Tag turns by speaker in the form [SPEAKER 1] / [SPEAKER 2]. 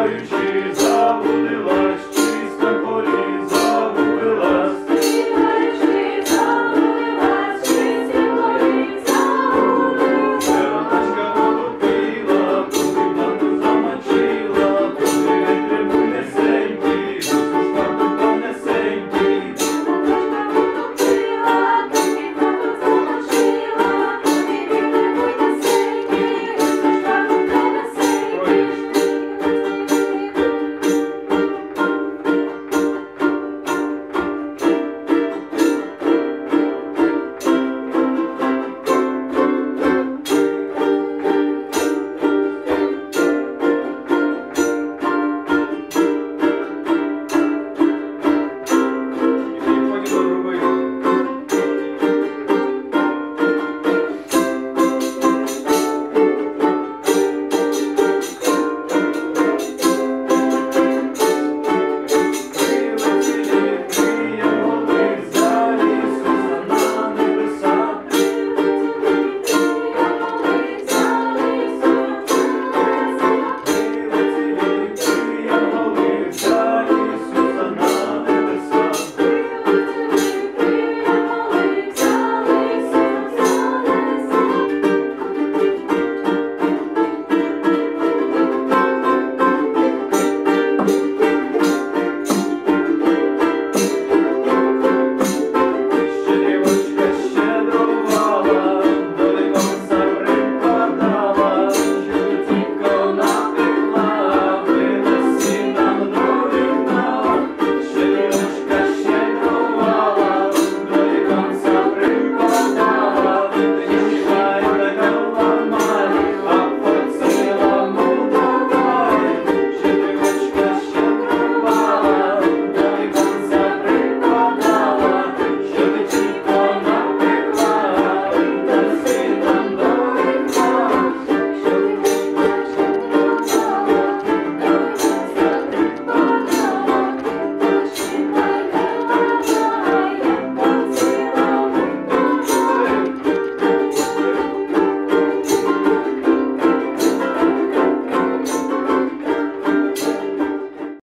[SPEAKER 1] сияющий забыл.